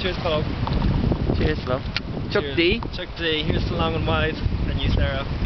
Cheers, Paul. Cheers, love. Chuck cheers. D. Chuck D. Here's the long and wide, and you, Sarah.